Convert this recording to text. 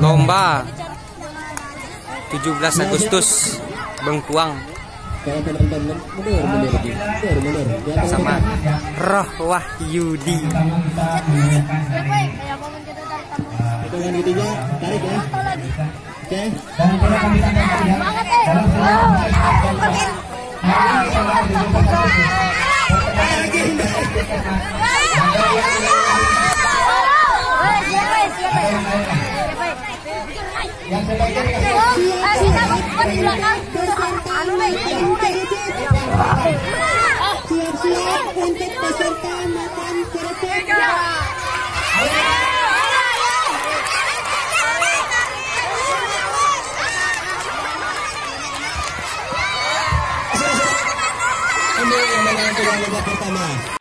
lomba 17 Agustus Bengkuang Kalau penonton mundur, mundur, mundur, mundur. Di atas sama kita. Ini yang menang pertama.